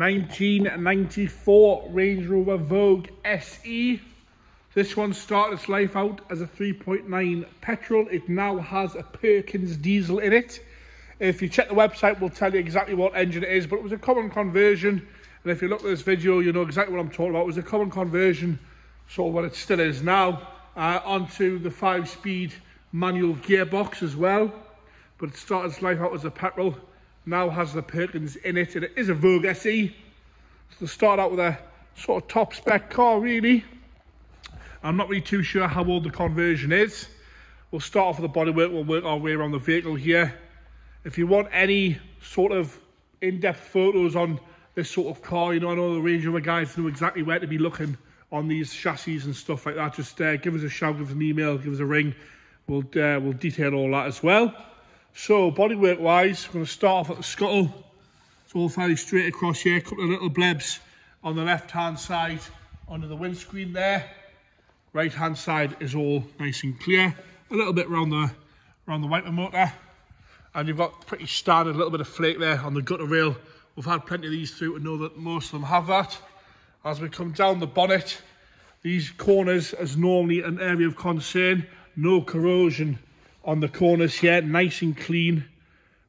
1994 Range Rover Vogue SE. This one started its life out as a 3.9 petrol. It now has a Perkins diesel in it. If you check the website, we'll tell you exactly what engine it is, but it was a common conversion. And if you look at this video, you know exactly what I'm talking about. It was a common conversion, sort of what it still is now, uh, onto the five-speed manual gearbox as well. But it started its life out as a petrol, now has the Perkins in it, and it is a Vogue SE. So start out with a sort of top spec car, really. I'm not really too sure how old the conversion is. We'll start off with the bodywork, we'll work our way around the vehicle here. If you want any sort of in-depth photos on this sort of car, you know, I know the Range Rover guys know exactly where to be looking on these chassis and stuff like that. Just uh, give us a shout, give us an email, give us a ring. We'll, uh, we'll detail all that as well. So, bodywork wise, we're going to start off at the scuttle. It's all fairly straight across here. A couple of little blebs on the left hand side under the windscreen there. Right hand side is all nice and clear. A little bit around the around the wiper motor. And you've got pretty standard, a little bit of flake there on the gutter rail. We've had plenty of these through to know that most of them have that. As we come down the bonnet, these corners is normally an area of concern. No corrosion on the corners here, nice and clean.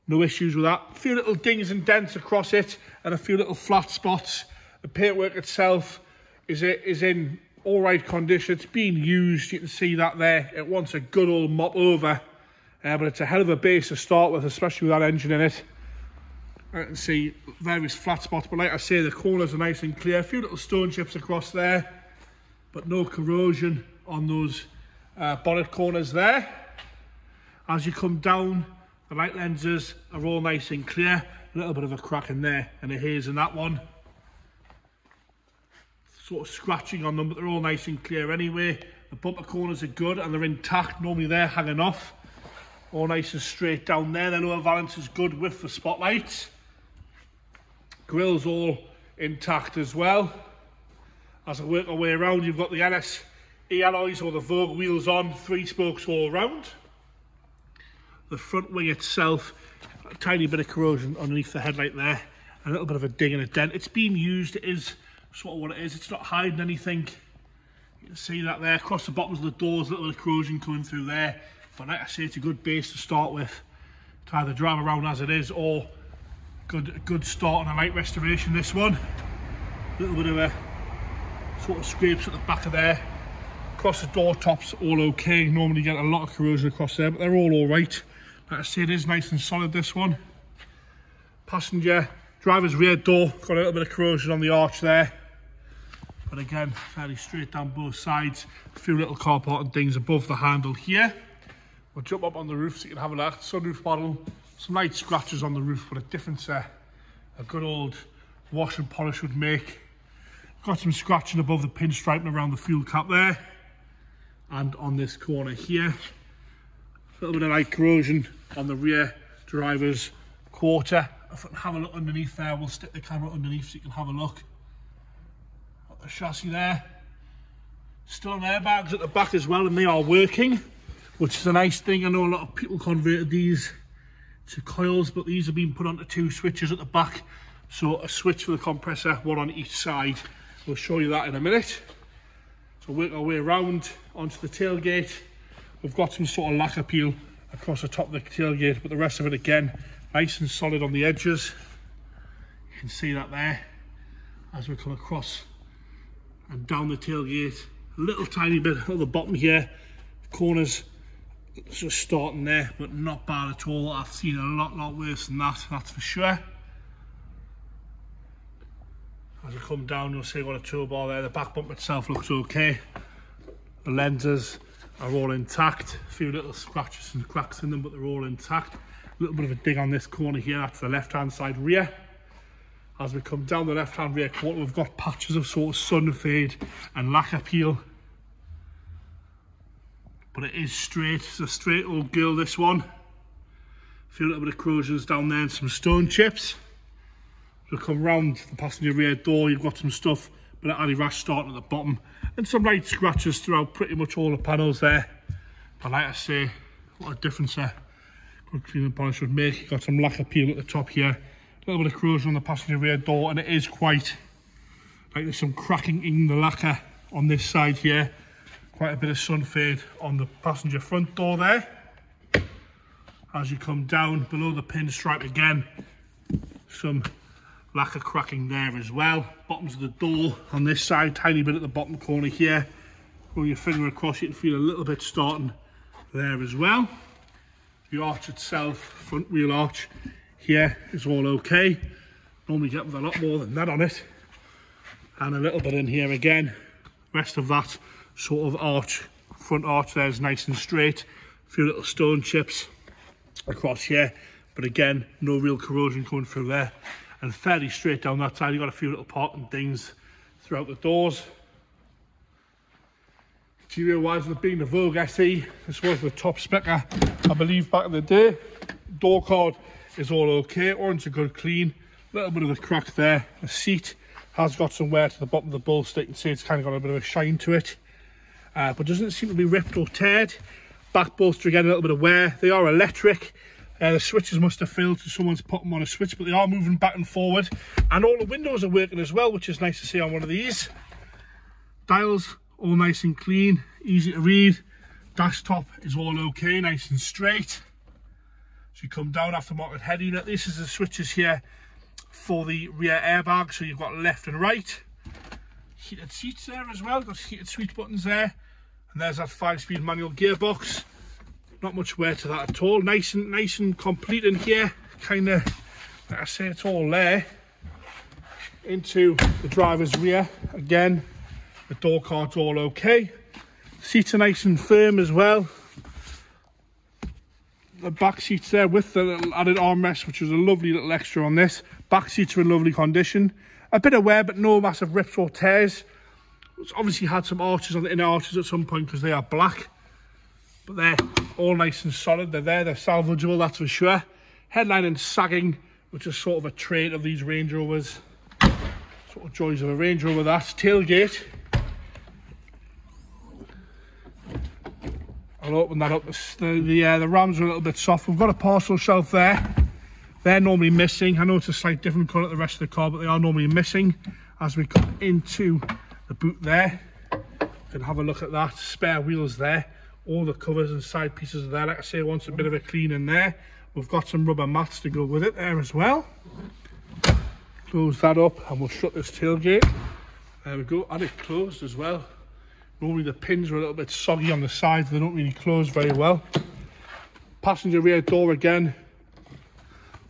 No issues with that. A few little dings and dents across it and a few little flat spots. The paintwork itself is, is in all right condition. It's being used. You can see that there. It wants a good old mop over. Uh, but it's a hell of a base to start with, especially with that engine in it. I can see various flat spots, but like I say, the corners are nice and clear. A few little stone chips across there, but no corrosion on those uh, bonnet corners there. As you come down, the light lenses are all nice and clear. A little bit of a crack in there and a haze in that one sort of scratching on them, but they're all nice and clear anyway. The bumper corners are good and they're intact. Normally they're hanging off. All nice and straight down there. The lower valance is good with the spotlights. Grill's all intact as well. As I work my way around, you've got the NS E alloys or the Vogue wheels on, three spokes all round. The front wing itself, a tiny bit of corrosion underneath the headlight there, a little bit of a ding and a dent. It's been used, it is sort of what it is. It's not hiding anything. You can see that there across the bottoms of the doors, a little bit of corrosion coming through there. But like I say, it's a good base to start with to either drive around as it is or good good start on a light restoration this one. A little bit of a sort of scrapes at the back of there. Across the door tops, all okay. Normally get a lot of corrosion across there, but they're all all right. I say, it is nice and solid, this one. Passenger, driver's rear door, got a little bit of corrosion on the arch there. But again, fairly straight down both sides. A few little car and things above the handle here. We'll jump up on the roof so you can have a look. Sunroof model, some light scratches on the roof, but a difference uh, a good old wash and polish would make. Got some scratching above the pinstriping around the fuel cap there. And on this corner here. A little bit of light corrosion on the rear driver's quarter. If I can have a look underneath there, we'll stick the camera underneath so you can have a look at the chassis there. Still on airbags at the back as well and they are working, which is a nice thing. I know a lot of people converted these to coils, but these have been put onto two switches at the back. So a switch for the compressor, one on each side. We'll show you that in a minute. So work our way around onto the tailgate. We've got some sort of lacquer peel across the top of the tailgate, but the rest of it again, nice and solid on the edges. You can see that there as we come across and down the tailgate. A little tiny bit at the bottom here. Corners just starting there, but not bad at all. I've seen a lot, lot worse than that, that's for sure. As I come down, you'll see got a toolbar there. The back bump itself looks okay. The lenses are all intact. A few little scratches and cracks in them, but they're all intact. A little bit of a dig on this corner here. That's the left-hand side rear. As we come down the left-hand rear quarter, we've got patches of sort of sun fade and lacquer peel. But it is straight, it's a straight old girl, this one. A few little bit of corrosions down there and some stone chips. we come round the passenger rear door, you've got some stuff, but an anti-rash starting at the bottom. And some light scratches throughout pretty much all the panels there. But like I say, what a difference a good cleaning polish would make. Got some lacquer peel at the top here A little bit of corrosion on the passenger rear door and it is quite, like there's some cracking in the lacquer on this side here. Quite a bit of sun fade on the passenger front door there. As you come down below the pinstripe again, some lacquer cracking there as well. Bottoms of the door on this side, tiny bit at the bottom corner here. Roll your finger across, you can feel a little bit starting there as well. The arch itself, front wheel arch here is all okay. Normally get with a lot more than that on it. And a little bit in here again. Rest of that sort of arch, front arch there is nice and straight. A few little stone chips across here. But again, no real corrosion coming through there. And fairly straight down that side. You've got a few little parking things throughout the doors. Interior wise, with being the Vogue SE, this was the top specker, I believe, back in the day. Door card is all okay, orange a good clean. Little bit of a crack there. The seat has got some wear to the bottom of the bolster. You can see it's kind of got a bit of a shine to it. Uh, but doesn't seem to be ripped or teared. Back bolster again, a little bit of wear. They are electric. Uh, the switches must have failed so someone's put them on a switch, but they are moving back and forward. And all the windows are working as well, which is nice to see on one of these. Dials, all nice and clean, easy to read. Desktop is all okay, nice and straight. So you come down after aftermarket head unit. This is the switches here for the rear airbag. So you've got left and right. Heated seats there as well. Got heated seat buttons there. And there's that five-speed manual gearbox. Not much wear to that at all. Nice and nice and complete in here. Kind of, like I say, it's all there. Into the driver's rear. Again, the door card's all okay. Seats are nice and firm as well. The back seats there with the little added armrest, which was a lovely little extra on this. Back seats are in lovely condition. A bit of wear, but no massive rips or tears. It's obviously had some arches on the inner arches at some point because they are black but they're all nice and solid. They're there, they're salvageable, that's for sure. Headline and sagging, which is sort of a trait of these Range Rovers. Sort of joys of a Range Rover, that. tailgate. I'll open that up. The, the, uh, the rams are a little bit soft. We've got a parcel shelf there. They're normally missing. I know it's a slight different colour to the rest of the car, but they are normally missing as we come into the boot there. You can have a look at that. Spare wheels there all the covers and side pieces are there. Like I say, wants a bit of a clean in there. We've got some rubber mats to go with it there as well. Close that up and we'll shut this tailgate. There we go, and it closed as well. Normally the pins are a little bit soggy on the sides, they don't really close very well. Passenger rear door again.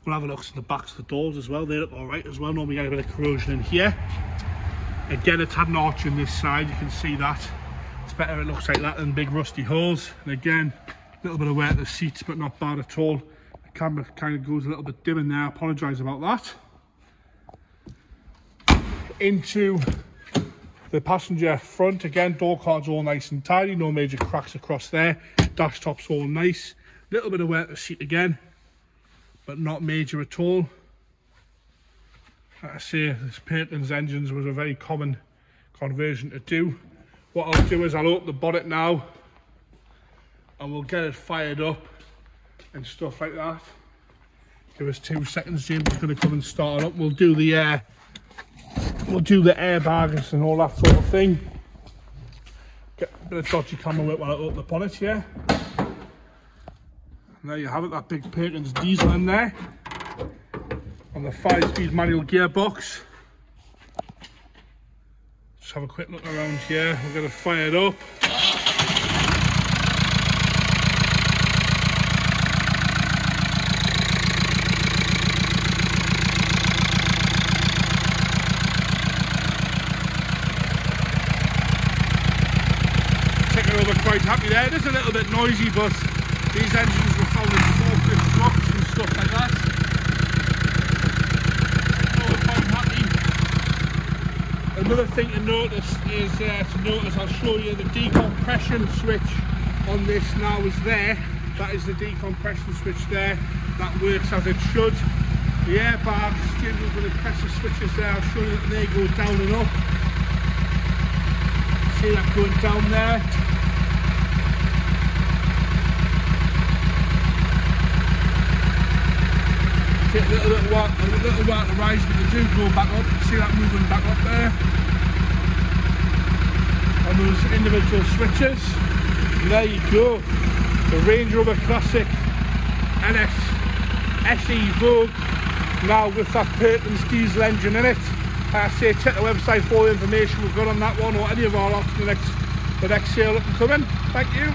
We'll have a look at the backs of the doors as well, they look alright as well. Normally get a bit of corrosion in here. Again, it's had an arch in this side, you can see that. Better it looks like that than big rusty holes. And again, a little bit of wear at the seats, but not bad at all. The camera kind of goes a little bit dim in there. I apologise about that. Into the passenger front, again, door cards all nice and tidy. No major cracks across there. Dash tops all nice. Little bit of wear at the seat again, but not major at all. Like I say, this Perkins engines was a very common conversion to do. What I'll do is I'll open the bonnet now and we'll get it fired up and stuff like that. Give us two seconds, James is going to come and start it up. We'll do the uh, we'll do the airbags and all that sort of thing. Get a bit of dodgy camera work while I open the bonnet yeah? And there you have it, that big Perkins diesel in there. On the five-speed manual gearbox. Have a quick look around here. We're going to fire it up. Taking over quite happy there. It is a little bit noisy, but these engines were found in forklift trucks and stuff like that. Another thing to notice is uh, to notice, I'll show you the decompression switch on this now is there. That is the decompression switch there. That works as it should. The airbag, to press the switches there. I'll show you that they go down and up. See that going down there. Take a little, little a little while to rise, but they do go back up. See that moving back up there? And those individual switches. There you go. The Range Rover Classic NS SE Vogue. Now with that Perkins diesel engine in it. I say check the website for the information we've got on that one or any of our lots in the next the next sale up and coming. Thank you.